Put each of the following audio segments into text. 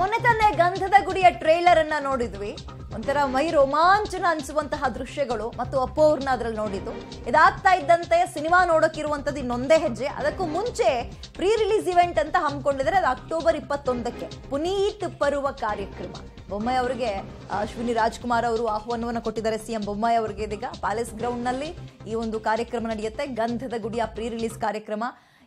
ಮೊನ್ನೆ ತಾನೆ ಗಂಧದ ಗುಡಿಯ ಟ್ರೇಲರ್ ಅನ್ನ ನೋಡಿದ್ವಿ. ಒಂಥರ ಮೈ ರೋಮಾಂಚನ ಅನಿಸುವಂತಹ ದೃಶ್ಯಗಳು ಮತ್ತು ಅಪ್ಪೋರ್ನ ಅವ್ರನ್ನ ಅದ್ರಲ್ಲಿ ನೋಡಿದ್ದು. ಇದಾಗ್ತಾ ಇದ್ದಂತೆ ಸಿನಿಮಾ ನೋಡೋಕ್ಕಿರುವಂಥದ್ದು ಇನ್ನೊಂದೇ ಹೆಜ್ಜೆ. ಅದಕ್ಕೂ ಮುಂಚೆ ಪ್ರೀ ರಿಲೀಸ್ ಇವೆಂಟ್ ಅಂತ ಹಮ್ಮಿಕೊಂಡಿದ್ದಾರೆ ಅದು ಅಕ್ಟೋಬರ್ ಇಪ್ಪತ್ತೊಂದಕ್ಕೆ ಪುನೀತ್ ಪರುವ ಕಾರ್ಯಕ್ರಮ. ಬೊಮ್ಮಾಯಿ ಅವರಿಗೆ ಅಶ್ವಿನಿ ರಾಜ್ಕುಮಾರ್ ಅವರು ಆಹ್ವಾನವನ್ನು ಕೊಟ್ಟಿದ್ದಾರೆ ಸಿಎಂ ಬೊಮ್ಮಾಯಿ ಅವರಿಗೆ ಇದೀಗ. ಪ್ಯಾಲೇಸ್ ಗ್ರೌಂಡ್ನಲ್ಲಿ ಈ ಒಂದು ಕಾರ್ಯಕ್ರಮ ನಡೆಯುತ್ತೆ. ಗಂಧದ ಗುಡಿಯ ಪ್ರೀ ರಿಲೀಸ್ ಕಾರ್ಯಕ್ರಮ.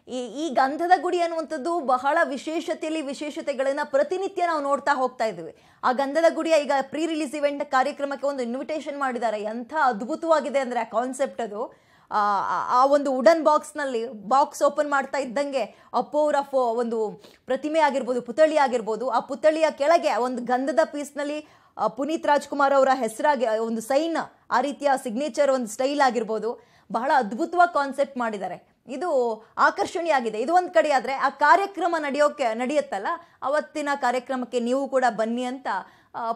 ಈ ಈ ಗಂಧದ ಗುಡಿ ಅನ್ನುವಂಥದ್ದು ಬಹಳ ವಿಶೇಷತೆಯಲ್ಲಿ ವಿಶೇಷತೆಗಳನ್ನು ಪ್ರತಿನಿತ್ಯ ನಾವು ನೋಡ್ತಾ ಹೋಗ್ತಾ ಇದ್ದೀವಿ ಆ ಗಂಧದ ಗುಡಿಯ ಈಗ ಪ್ರೀ ರಿಲೀಸ್ ಇವೆಂಟ್ ಕಾರ್ಯಕ್ರಮಕ್ಕೆ ಒಂದು ಇನ್ವಿಟೇಷನ್ ಮಾಡಿದ್ದಾರೆ. ಎಂಥ ಅದ್ಭುತವಾಗಿದೆ ಅಂದರೆ ಆ ಕಾನ್ಸೆಪ್ಟ್ ಅದು. ಆ ಒಂದು ವುಡನ್ ಬಾಕ್ಸ್ನಲ್ಲಿ ಬಾಕ್ಸ್ ಓಪನ್ ಮಾಡ್ತಾ ಇದ್ದಂಗೆ ಅಪ್ಪೋರ ಫೋ, ಒಂದು ಪ್ರತಿಮೆ ಆಗಿರ್ಬೋದು ಪುತಳಿ ಆಗಿರ್ಬೋದು. ಆ ಪುತ್ಥಳಿಯ ಕೆಳಗೆ ಒಂದು ಗಂಧದ ಪೀಸ್ನಲ್ಲಿ ಪುನೀತ್ ರಾಜ್ಕುಮಾರ್ ಅವರ ಹೆಸರಾಗಿ ಒಂದು ಸೈನ್, ಆ ರೀತಿಯ ಸಿಗ್ನೇಚರ್ ಒಂದು ಸ್ಟೈಲ್ ಆಗಿರ್ಬೋದು. ಬಹಳ ಅದ್ಭುತವಾಗಿ ಕಾನ್ಸೆಪ್ಟ್ ಮಾಡಿದ್ದಾರೆ. ಇದು ಆಕರ್ಷಣೀಯಾಗಿದೆ. ಇದು ಒಂದು ಕಡೆ ಆದರೆ ಆ ಕಾರ್ಯಕ್ರಮ ನಡೆಯೋಕೆ, ನಡೆಯುತ್ತಲ್ಲ, ಅವತ್ತಿನ ಕಾರ್ಯಕ್ರಮಕ್ಕೆ ನೀವು ಕೂಡ ಬನ್ನಿ ಅಂತ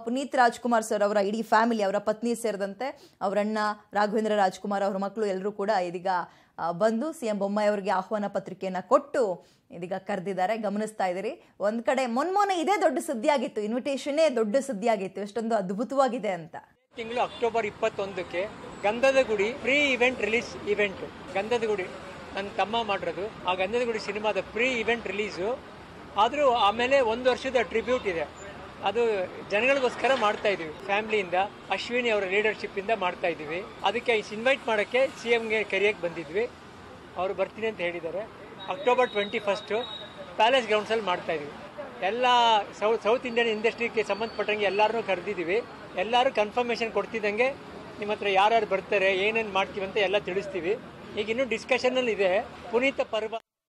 ಪುನೀತ್ ರಾಜ್ಕುಮಾರ್ ಸರ್ ಅವರ ಇಡೀ ಫ್ಯಾಮಿಲಿ, ಅವರ ಪತ್ನಿ ಸೇರಿದಂತೆ ಅವರಣ್ಣ ರಾಘವೇಂದ್ರ ರಾಜ್ಕುಮಾರ್ ಅವರ ಮಕ್ಕಳು ಎಲ್ಲರೂ ಕೂಡ ಇದೀಗ ಬಂದು ಸಿ ಎಂ ಬೊಮ್ಮಾಯಿ ಅವರಿಗೆ ಆಹ್ವಾನ ಪತ್ರಿಕೆಯನ್ನು ಕೊಟ್ಟು ಇದೀಗ ಕರೆದಿದ್ದಾರೆ. ಗಮನಿಸ್ತಾ ಇದ್ದೀರಿ. ಒಂದು ಕಡೆ ಮೊನ್ಮೊನ್ನೆ ಇದೇ ದೊಡ್ಡ ಸುದ್ದಿಯಾಗಿತ್ತು. ಇನ್ವಿಟೇಷನ್ನೇ ದೊಡ್ಡ ಸುದ್ದಿಯಾಗಿತ್ತು. ಎಷ್ಟೊಂದು ಅದ್ಭುತವಾಗಿದೆ ಅಂತ. ತಿಂಗಳು ಅಕ್ಟೋಬರ್ ಇಪ್ಪತ್ತೊಂದಕ್ಕೆ ಗಂಧದ ಗುಡಿ ಪ್ರೀ ಇವೆಂಟ್ ರಿಲೀಸ್ ಇವೆಂಟ್. ಗಂಧದ ಗುಡಿ. ನನ್ನ ತಮ್ಮ ಮಾಡಿರೋದು. ಆ ಗಂಧದ ಗುಡಿ ಸಿನಿಮಾದ ಪ್ರೀ ಇವೆಂಟ್ ರಿಲೀಸು ಆದರೂ ಆಮೇಲೆ ಒಂದು ವರ್ಷದ ಟ್ರಿಬ್ಯೂಟ್ ಇದೆ. ಅದು ಜನಗಳಿಗೋಸ್ಕರ ಮಾಡ್ತಾ ಇದೀವಿ. ಫ್ಯಾಮಿಲಿಯಿಂದ ಅಶ್ವಿನಿ ಅವರ ಲೀಡರ್ಶಿಪ್ ಇಂದ ಮಾಡ್ತಾ ಇದೀವಿ. ಅದಕ್ಕೆ ಇನ್ವೈಟ್ ಮಾಡೋಕ್ಕೆ ಸಿ ಎಂಗೆ ಕರಿಯಕ್ಕೆ ಬಂದಿದ್ವಿ. ಅವರು ಬರ್ತೀನಿ ಅಂತ ಹೇಳಿದ್ದಾರೆ. ಅಕ್ಟೋಬರ್ ಟ್ವೆಂಟಿ ಫಸ್ಟು ಪ್ಯಾಲೇಸ್ ಗ್ರೌಂಡ್ಸಲ್ಲಿ ಮಾಡ್ತಾ ಇದೀವಿ. ಎಲ್ಲ ಸೌತ್ ಸೌತ್ ಇಂಡಿಯನ್ ಇಂಡಸ್ಟ್ರಿಗೆ ಸಂಬಂಧಪಟ್ಟಂಗೆ ಎಲ್ಲರನ್ನೂ ಕರೆದಿದ್ದೀವಿ ಎಲ್ಲರೂ ಕನ್ಫರ್ಮೇಷನ್ ಕೊಡ್ತಿದ್ದಂಗೆ ನಿಮ್ಮ ಹತ್ರ ಯಾರ್ಯಾರು ಬರ್ತಾರೆ, ಏನೇನು ಮಾಡ್ತೀವಿ ಅಂತ ಎಲ್ಲ ತಿಳಿಸ್ತೀವಿ. ಈಗ ಇನ್ನೂ ಡಿಸ್ಕಷನಲ್ಲಿ ಇದೆ. ಪುನೀತ ಪರ್ವ